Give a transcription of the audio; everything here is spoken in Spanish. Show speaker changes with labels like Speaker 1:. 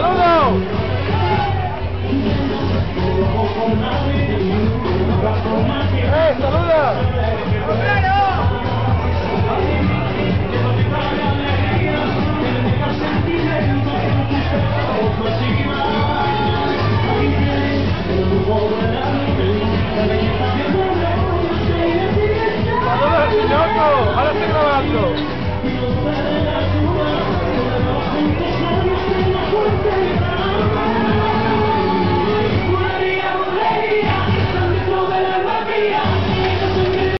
Speaker 1: ¡Saludos!